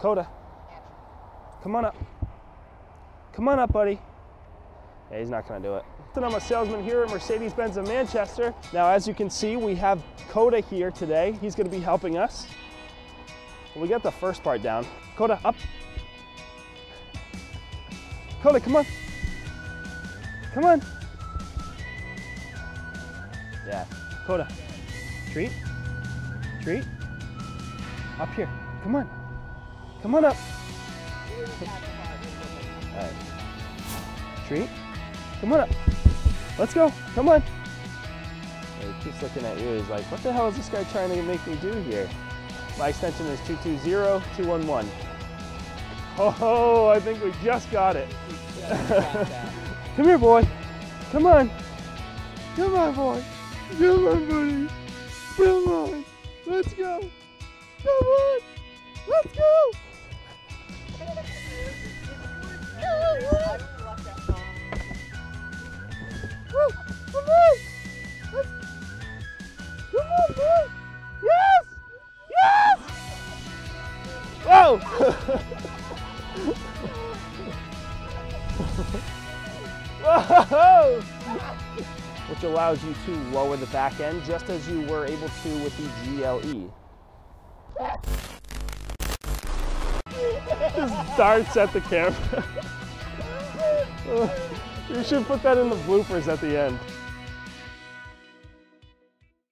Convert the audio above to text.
Koda, come on up. Come on up, buddy. Yeah, he's not gonna do it. I'm a salesman here at Mercedes-Benz of Manchester. Now, as you can see, we have Koda here today. He's gonna be helping us. We got the first part down. Koda, up. Koda, come on. Come on. Yeah, Koda. Treat. Treat. Up here. Come on. Come on up. All right. Treat. Come on up. Let's go. Come on. And he keeps looking at you. He's like, what the hell is this guy trying to make me do here? My extension is 220-211. Oh, I think we just got it. Come here, boy. Come on. Come on, boy. Come on, buddy. Come on. Let's go. Come on. Let's go. Come on. Let's, come on, boy. Yes. Yes. Whoa. Whoa. Which allows you to lower the back end just as you were able to with the GLE. Just darts at the camera. you should put that in the bloopers at the end.